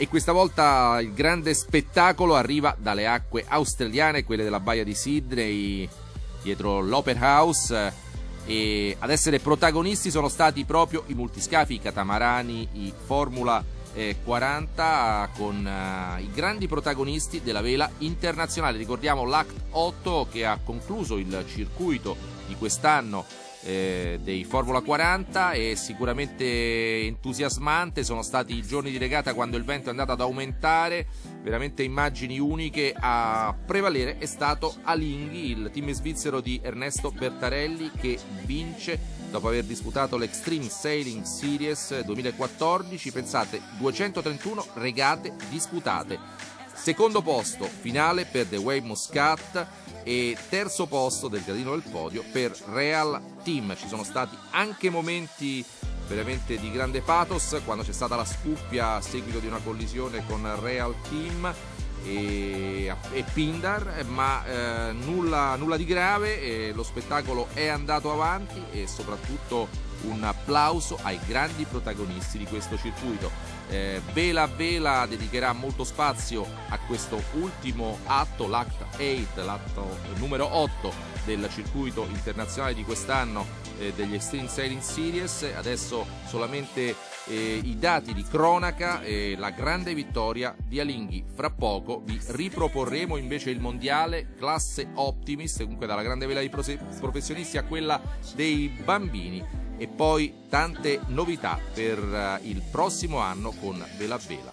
e questa volta il grande spettacolo arriva dalle acque australiane, quelle della baia di Sydney, dietro l'Opera House. E ad essere protagonisti sono stati proprio i multiscafi, i catamarani, i Formula 40 con uh, i grandi protagonisti della vela internazionale. Ricordiamo l'Act 8 che ha concluso il circuito di quest'anno eh, dei Formula 40 e sicuramente entusiasmante. Sono stati i giorni di regata quando il vento è andato ad aumentare. Veramente immagini uniche a prevalere. È stato Alinghi il team svizzero di Ernesto Bertarelli che vince dopo aver disputato l'Extreme Sailing Series 2014 pensate 231 regate disputate secondo posto finale per The Wave Muscat e terzo posto del gradino del podio per Real Team. Ci sono stati anche momenti veramente di grande pathos quando c'è stata la scuppia a seguito di una collisione con Real Team e, e Pindar, ma eh, nulla, nulla, di grave, eh, lo spettacolo è andato avanti e soprattutto un applauso ai grandi protagonisti di questo circuito. Eh, Vela Vela dedicherà molto spazio a questo ultimo atto, l'Act 8, l'atto numero 8 del circuito internazionale di quest'anno eh, degli Extreme Sailing Series. Adesso solamente eh, i dati di cronaca e la grande vittoria di Alinghi. Fra poco vi riproporremo invece il mondiale classe Optimist, comunque dalla grande vela dei professionisti a quella dei bambini e poi tante novità per uh, il prossimo anno con Vela Vela.